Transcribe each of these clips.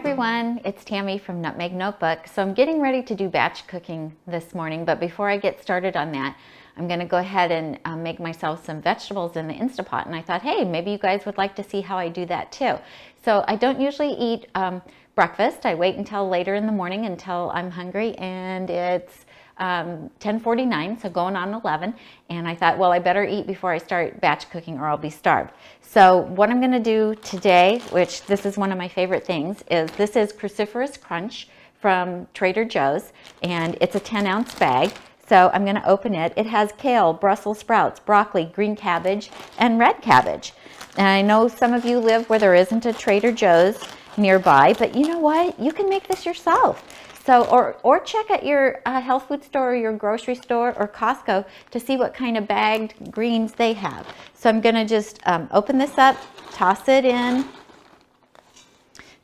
everyone, it's Tammy from Nutmeg Notebook. So I'm getting ready to do batch cooking this morning, but before I get started on that, I'm gonna go ahead and um, make myself some vegetables in the Instapot. And I thought, hey, maybe you guys would like to see how I do that too. So I don't usually eat um, breakfast. I wait until later in the morning until I'm hungry and it's um, 10:49, so going on 11, and I thought, well, I better eat before I start batch cooking or I'll be starved. So what I'm going to do today, which this is one of my favorite things, is this is Cruciferous Crunch from Trader Joe's, and it's a 10 ounce bag. So I'm going to open it. It has kale, Brussels sprouts, broccoli, green cabbage, and red cabbage. And I know some of you live where there isn't a Trader Joe's nearby, but you know what? You can make this yourself. So, or, or check at your uh, health food store or your grocery store or Costco to see what kind of bagged greens they have. So I'm gonna just um, open this up, toss it in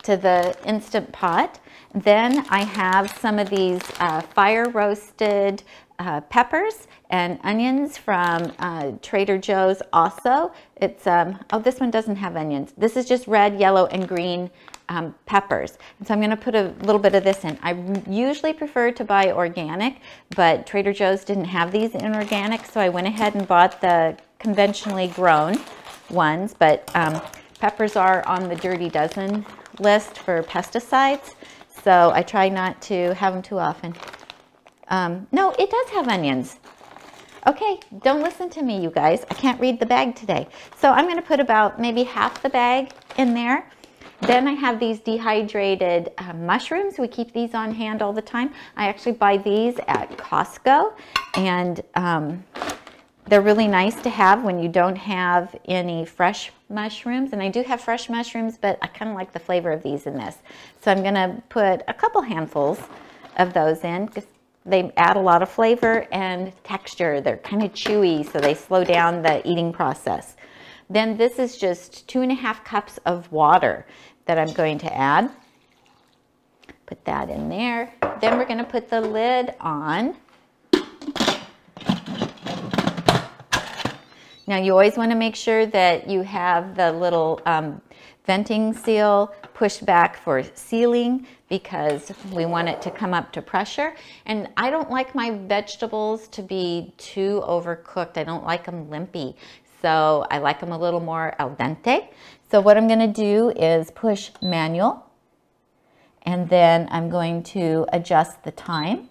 to the Instant Pot. Then I have some of these uh, fire roasted uh, peppers and onions from uh, Trader Joe's also. It's, um, oh, this one doesn't have onions. This is just red, yellow, and green um, peppers. And so I'm gonna put a little bit of this in. I usually prefer to buy organic, but Trader Joe's didn't have these in organic, so I went ahead and bought the conventionally grown ones, but um, peppers are on the Dirty Dozen list for pesticides, so I try not to have them too often. Um, no, it does have onions. Okay, don't listen to me, you guys. I can't read the bag today. So I'm going to put about maybe half the bag in there. Then I have these dehydrated uh, mushrooms. We keep these on hand all the time. I actually buy these at Costco and um, they're really nice to have when you don't have any fresh mushrooms. And I do have fresh mushrooms, but I kind of like the flavor of these in this. So I'm gonna put a couple handfuls of those in because they add a lot of flavor and texture. They're kind of chewy, so they slow down the eating process. Then this is just two and a half cups of water that I'm going to add. Put that in there. Then we're going to put the lid on. Now you always want to make sure that you have the little um, venting seal pushed back for sealing because we want it to come up to pressure. And I don't like my vegetables to be too overcooked. I don't like them limpy. So I like them a little more al dente. So what I'm going to do is push manual and then I'm going to adjust the time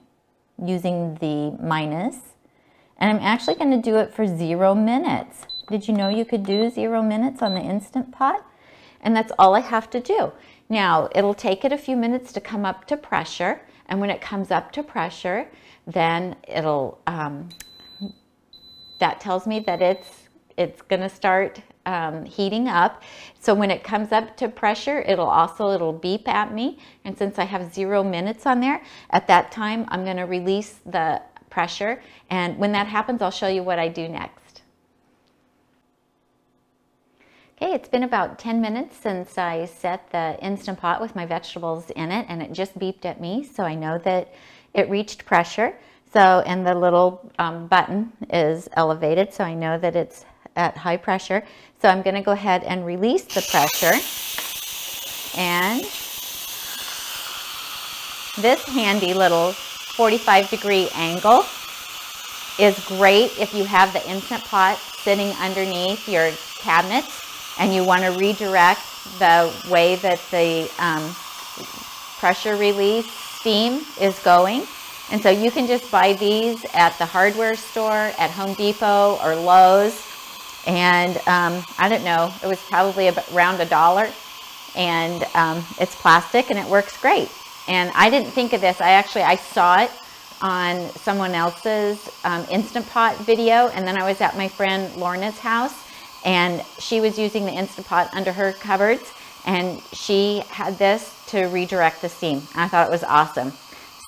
using the minus. and I'm actually going to do it for zero minutes. Did you know you could do zero minutes on the Instant Pot? And that's all I have to do. Now, it'll take it a few minutes to come up to pressure. And when it comes up to pressure, then it'll, um, that tells me that it's it's going to start um, heating up. So when it comes up to pressure, it'll also, it'll beep at me. And since I have zero minutes on there, at that time, I'm going to release the pressure. And when that happens, I'll show you what I do next. Okay, it's been about 10 minutes since I set the Instant Pot with my vegetables in it and it just beeped at me. So I know that it reached pressure. So, and the little um, button is elevated. So I know that it's at high pressure. So I'm going to go ahead and release the pressure. And this handy little 45 degree angle is great if you have the Instant Pot sitting underneath your cabinet and you want to redirect the way that the um, pressure release steam is going. And so you can just buy these at the hardware store, at Home Depot or Lowe's and um, I don't know, it was probably around a dollar and um, it's plastic and it works great. And I didn't think of this. I actually, I saw it on someone else's um, Instant Pot video and then I was at my friend Lorna's house and she was using the Instant Pot under her cupboards and she had this to redirect the steam. I thought it was awesome.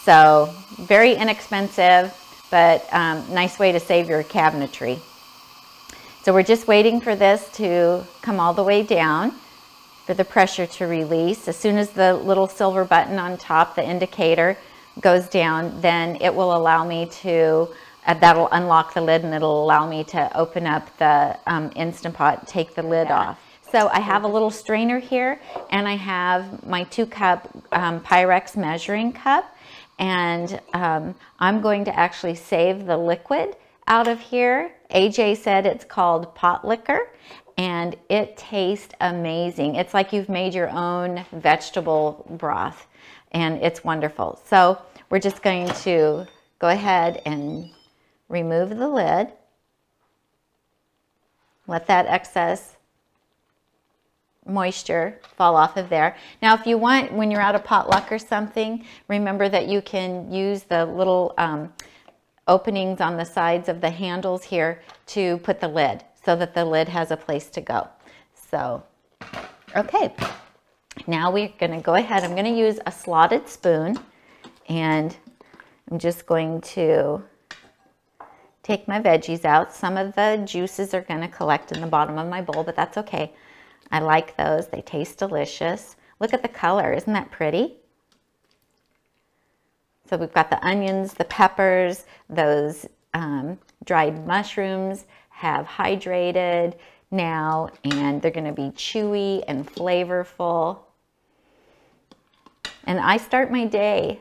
So very inexpensive, but um, nice way to save your cabinetry. So we're just waiting for this to come all the way down for the pressure to release. As soon as the little silver button on top, the indicator, goes down, then it will allow me to, uh, that'll unlock the lid and it'll allow me to open up the um, Instant Pot, take the lid off. So I have a little strainer here and I have my two cup um, Pyrex measuring cup and um, I'm going to actually save the liquid out of here. AJ said it's called pot liquor and it tastes amazing. It's like you've made your own vegetable broth and it's wonderful. So we're just going to go ahead and remove the lid. Let that excess moisture fall off of there. Now, if you want, when you're out of potluck or something, remember that you can use the little um, openings on the sides of the handles here to put the lid so that the lid has a place to go. So, okay. Now we're going to go ahead. I'm going to use a slotted spoon and I'm just going to take my veggies out. Some of the juices are going to collect in the bottom of my bowl, but that's okay. I like those. They taste delicious. Look at the color. Isn't that pretty? So we've got the onions, the peppers, those um, dried mushrooms have hydrated now and they're going to be chewy and flavorful. And I start my day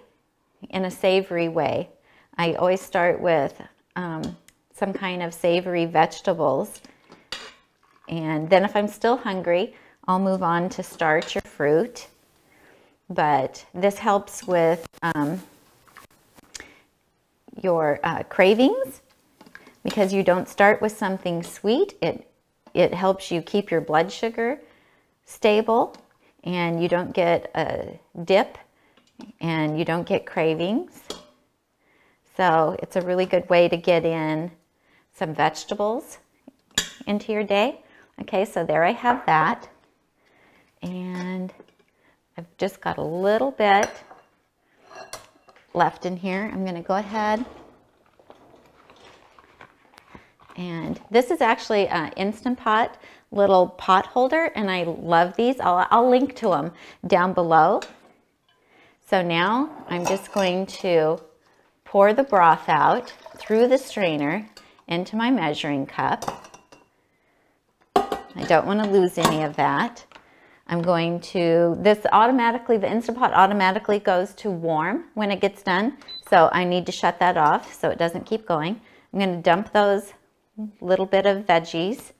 in a savory way. I always start with um, some kind of savory vegetables. And then if I'm still hungry, I'll move on to starch or fruit. But this helps with um, your uh, cravings because you don't start with something sweet. It, it helps you keep your blood sugar stable and you don't get a dip and you don't get cravings. So it's a really good way to get in some vegetables into your day. Okay, so there I have that. And I've just got a little bit left in here. I'm going to go ahead and this is actually an Instant Pot little pot holder and I love these. I'll, I'll link to them down below. So now I'm just going to pour the broth out through the strainer into my measuring cup. I don't want to lose any of that. I'm going to, this automatically, the Instant Pot automatically goes to warm when it gets done. So I need to shut that off so it doesn't keep going. I'm going to dump those little bit of veggies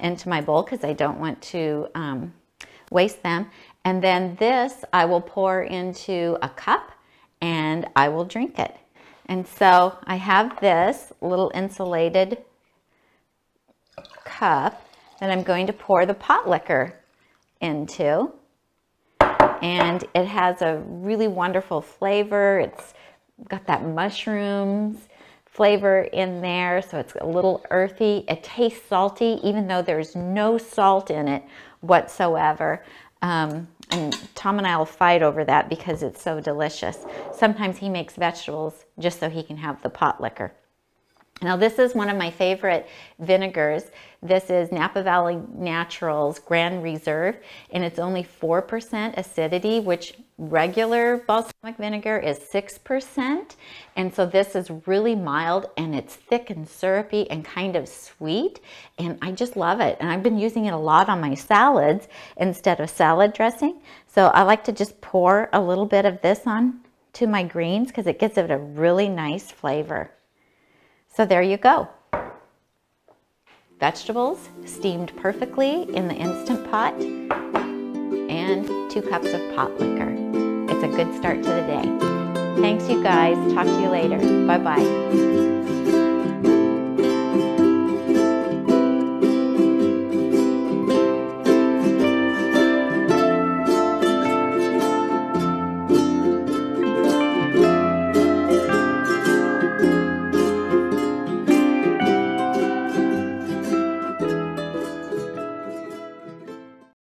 into my bowl because I don't want to um, waste them. And then this I will pour into a cup and I will drink it. And so I have this little insulated cup that I'm going to pour the pot liquor into. And it has a really wonderful flavor. It's got that mushrooms flavor in there, so it's a little earthy. It tastes salty, even though there's no salt in it whatsoever. Um, and Tom and I will fight over that because it's so delicious. Sometimes he makes vegetables just so he can have the pot liquor. Now this is one of my favorite vinegars. This is Napa Valley Naturals Grand Reserve and it's only 4% acidity, which regular balsamic vinegar is 6%. And so this is really mild and it's thick and syrupy and kind of sweet. And I just love it. And I've been using it a lot on my salads instead of salad dressing. So I like to just pour a little bit of this on to my greens because it gives it a really nice flavor. So there you go. Vegetables steamed perfectly in the Instant Pot and two cups of pot liquor. It's a good start to the day. Thanks you guys. Talk to you later. Bye-bye.